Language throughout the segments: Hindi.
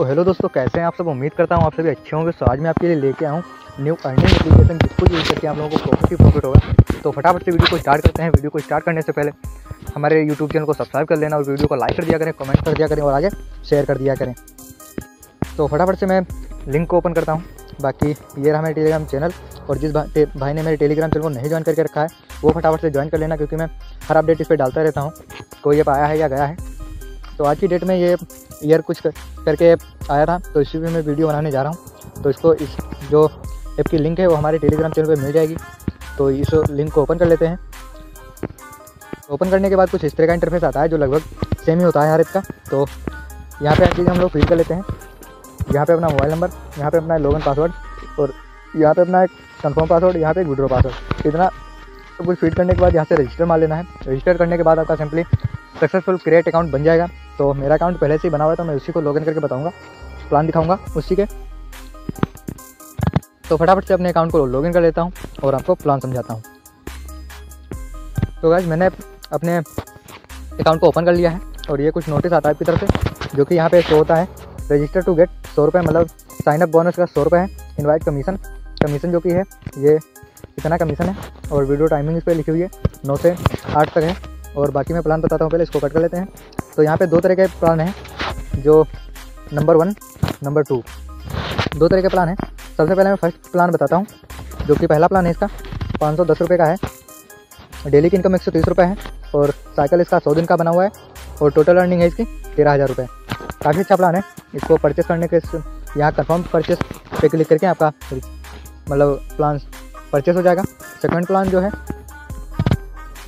तो हेलो दोस्तों, कैसे हैं आप सब? उम्मीद करता हूँ आप सभी अच्छे होंगे। तो आज मैं आपके लिए लेके आऊँ न्यू अर्निंग एप्लीकेशन जिसको यूज़ करके आप लोगों को प्रॉफिट प्रॉफिट होगा। तो फटाफट से वीडियो को स्टार्ट करते हैं। वीडियो को स्टार्ट करने से पहले हमारे यूट्यूब चैनल को सब्सक्राइब कर लेना और वीडियो को लाइक कर दिया करें कमेंट कर दिया करें और आगे शेयर कर दिया करें। तो फटाफट से मैं लिंक को ओपन करता हूँ। बाकी ये रहा मेरा टेलीग्राम चैनल और जिस भाई ने मेरे टेलीग्राम चैनल को नहीं ज्वाइन करके रखा है, वो फटाफट से ज्वाइन कर लेना क्योंकि मैं हर अपडेट इस पर डालता रहता हूँ। कोई ऐप आया है या गया है? तो आज की डेट में ये ईयर कुछ करके ऐप आया था तो इसी में मैं वीडियो बनाने जा रहा हूँ। तो इसको इस जो ऐप की लिंक है, वो हमारे टेलीग्राम चैनल पर मिल जाएगी। तो इस लिंक को ओपन कर लेते हैं। ओपन करने के बाद कुछ इस तरह का इंटरफेस आता है, जो लगभग सेम ही होता है हर ऐप का। तो यहाँ पे चीज़ हम लोग फिल कर लेते हैं। यहाँ पे अपना मोबाइल नंबर यहाँ पे अपना लॉगिन पासवर्ड और यहाँ पे अपना एक कन्फर्म पासवर्ड यहाँ पे विड्रो पासवर्ड इतना सब कुछ फ़ीड करने के बाद यहाँ से रजिस्टर मार लेना है। रजिस्टर करने के बाद आपका सिंपली सक्सेसफुल क्रिएट अकाउंट बन जाएगा। तो मेरा अकाउंट पहले से ही बना हुआ है तो मैं उसी को लॉगिन करके बताऊँगा। प्लान दिखाऊँगा उसी के। तो फटाफट से अपने अकाउंट को लॉगिन कर लेता हूँ और आपको प्लान समझाता हूँ। तो गाइज़ मैंने अपने अकाउंट को ओपन कर लिया है और ये कुछ नोटिस आता है आपकी तरफ़ से, जो कि यहाँ पे शो होता है। रजिस्टर टू गेट सौ रुपये मतलब साइनअप बोनस का सौ रुपये है। इनवाइट कमीशन कमीशन जो कि है, ये इतना कमीशन है और वीडियो टाइमिंग इस पर लिखी हुई है, नौ से आठ तक है। और बाकी मैं प्लान बताता हूँ, पहले इसको कट कर लेते हैं। तो यहाँ पे दो तरह के प्लान हैं, जो नंबर वन नंबर टू दो तरह के प्लान हैं। सबसे पहले मैं फ़र्स्ट प्लान बताता हूँ, जो कि पहला प्लान है इसका, पाँच सौ दस रुपये का है। डेली की इनकम एक सौ तीस रुपये है, और साइकिल इसका सौ दिन का बना हुआ है, और टोटल अर्निंग है इसकी तेरह हज़ार रुपये काफ़ी अच्छा प्लान है, इसको परचेस करने के यहाँ कन्फर्म परचेस पे क्लिक करके आपका मतलब प्लान परचेस हो जाएगा। सेकंड प्लान जो है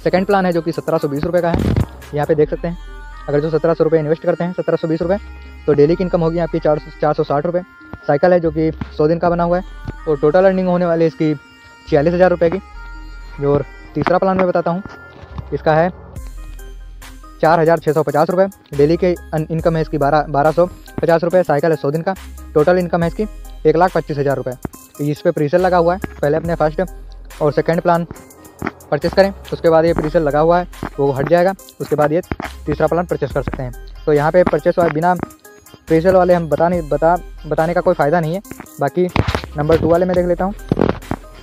सेकंड प्लान है, जो कि सत्रह सौ बीस रुपये का है। यहाँ पे देख सकते हैं अगर जो सत्रह सौ रुपये इन्वेस्ट करते हैं, सत्रह सौ बीस रुपये तो डेली की इनकम होगी आपकी चार सौ चार सौ साठ रुपये। साइकिल है जो कि सौ दिन का बना हुआ है, और टोटल अर्निंग होने वाली इसकी छियालीस हज़ार रुपये की। और तीसरा प्लान मैं बताता हूँ, इसका है चार हज़ार छः सौ पचास रुपये। डेली के इनकम है इसकी बारह बारह सौ पचास रुपये साइकिल है सौ दिन का। टोटल इनकम है इसकी एक लाख पच्चीस हज़ार रुपये। इस पर प्रीसेल लगा हुआ है, पहले अपने फ़र्स्ट और सेकेंड प्लान परचेस करें, उसके बाद ये प्रीसेल लगा हुआ है, वो हट जाएगा, उसके बाद ये तीसरा प्लान परचेस कर सकते हैं। तो यहाँ पे परचेस बिना प्रीसेल वाले हम बता नहीं, बता, बताने का कोई फ़ायदा नहीं है। बाकी नंबर टू वाले में देख लेता हूँ।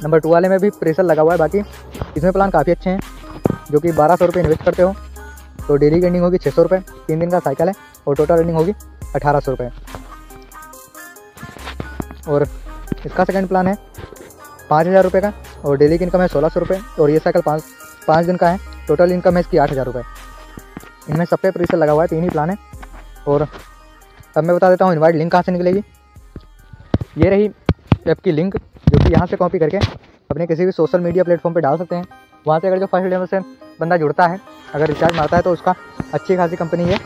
नंबर टू वाले में भी प्रेशर लगा हुआ है, बाकी इसमें प्लान काफ़ी अच्छे हैं, जो कि बारह सौ रुपये इन्वेस्ट करते हो। तो डेली अर्निंग होगी छः सौ रुपये, तीन दिन का साइकिल है, और टोटल अर्निंग होगी अठारह सौ रुपये। और इसका सेकंड प्लान है, पाँच हज़ार रुपये का। और डेली की इनकम है सोलह सौ रुपये और ये साइकिल पाँच पाँच दिन का है। टोटल इनकम है इसकी आठ हज़ार रुपये इनमें सब पे प्रीसर लगा हुआ है, तीन ही प्लान है। और अब मैं बता देता हूँ इनवाइट लिंक कहाँ से निकलेगी। ये रही ऐप की लिंक जो कि यहाँ से कॉपी करके अपने किसी भी सोशल मीडिया प्लेटफॉर्म पर डाल सकते हैं। वहाँ से अगर जो फ़र्स्ट लेवल से बंदा जुड़ता है, अगर रिचार्ज मारता है तो उसका अच्छी खासी कंपनी है।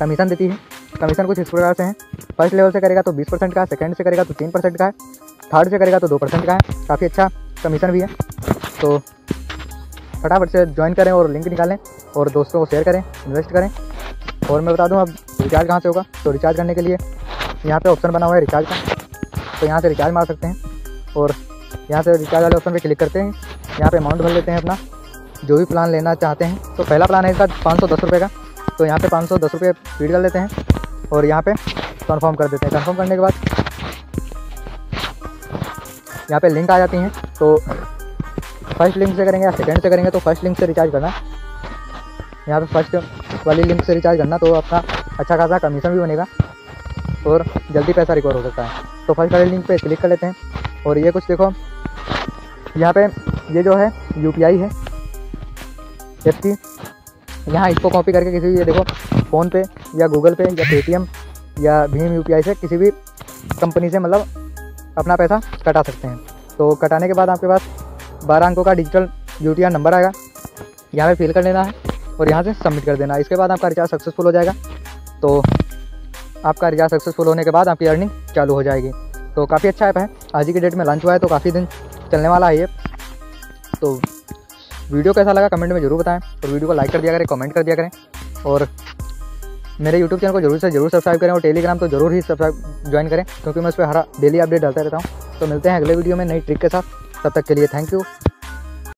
कमीशन देती है। कमीशन कुछ इस प्रकार से हैं। फ़र्स्ट लेवल से करेगा तो बीस परसेंट का सेकेंड से करेगा तो तीन परसेंट का है। थर्ड से करेगा तो दो परसेंट का है। काफ़ी अच्छा कमीशन भी है। तो फटाफट से ज्वाइन करें और लिंक निकालें और दोस्तों को शेयर करें इन्वेस्ट करें। और मैं बता दूँ, अब रिचार्ज कहाँ से होगा? तो रिचार्ज करने के लिए यहाँ पे ऑप्शन बना हुआ है रिचार्ज का। तो यहाँ से रिचार्ज मार सकते हैं। और यहाँ से रिचार्ज वाले ऑप्शन पे क्लिक करते हैं। यहाँ पे अमाउंट भर लेते हैं अपना। जो भी प्लान लेना चाहते हैं। तो पहला प्लान है इसका पाँच सौ दस रुपये का। तो यहाँ पे पाँच सौ दस रुपये फ़ीड कर लेते हैं। और यहाँ पे कंफर्म कर देते हैं। कंफर्म करने के बाद यहाँ पे लिंक आ जाती हैं। तो फ़र्स्ट लिंक से करेंगे या सेकंड से करेंगे तो फ़र्स्ट लिंक से रिचार्ज करना। यहाँ पे फ़र्स्ट वाली लिंक से रिचार्ज करना तो आपका अच्छा खासा कमीशन भी बनेगा और जल्दी पैसा रिकवर हो सकता है। तो फ़र्स्ट वाली लिंक पे क्लिक कर लेते हैं और ये कुछ देखो, यहाँ पे ये जो है यूपीआई है। ऐप की यहाँ इसको कॉपी करके किसी भी, ये देखो फ़ोन पे या गूगल पे या पेटीएम या भीम यूपीआई से किसी भी कंपनी से मतलब अपना पैसा कटा सकते हैं। तो कटाने के बाद आपके पास बारह अंकों का डिजिटल यूटीआर नंबर आएगा। यहाँ पे फिल कर लेना है और यहाँ से सबमिट कर देना है। इसके बाद आपका रिचार्ज सक्सेसफुल हो जाएगा। तो आपका रिचार्ज सक्सेसफुल होने के बाद आपकी अर्निंग चालू हो जाएगी। तो काफ़ी अच्छा ऐप है। आज की डेट में लॉन्च हुआ है तो काफ़ी दिन चलने वाला है ये। तो वीडियो कैसा लगा कमेंट में ज़रूर बताएँ और वीडियो को लाइक कर दिया करें कमेंट कर दिया करें। और मेरे यूट्यूब चैनल को ज़रूर से ज़रूर सब्सक्राइब करें और टेलीग्राम तो ज़रूर ही सब्सक्राइब ज्वाइन करें, क्योंकि मैं उस पर हर डेली अपडेट डालता रहता हूँ। तो मिलते हैं अगले वीडियो में नई ट्रिक के साथ। तब तक के लिए थैंक यू